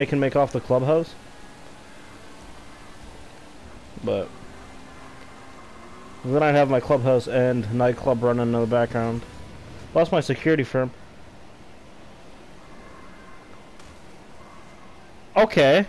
I can make off the clubhouse. But then I'd have my clubhouse and nightclub running in the background. Well, my security firm. Okay.